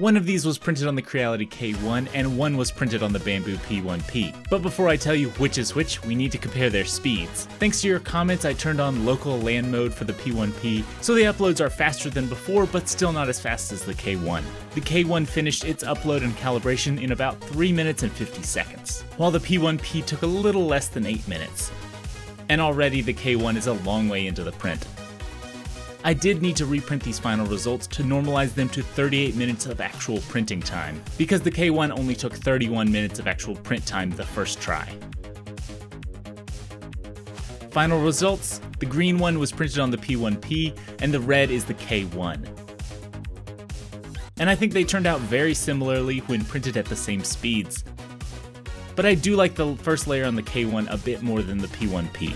One of these was printed on the Creality K1 and one was printed on the Bambu P1P. But before I tell you which is which, we need to compare their speeds. Thanks to your comments, I turned on local LAN mode for the P1P, so the uploads are faster than before, but still not as fast as the K1. The K1 finished its upload and calibration in about 3 minutes and 50 seconds, while the P1P took a little less than 8 minutes. And already the K1 is a long way into the print. I did need to reprint these final results to normalize them to 38 minutes of actual printing time, because the K1 only took 31 minutes of actual print time the first try. Final results, the green one was printed on the P1P, and the red is the K1. And I think they turned out very similarly when printed at the same speeds. But I do like the first layer on the K1 a bit more than the P1P.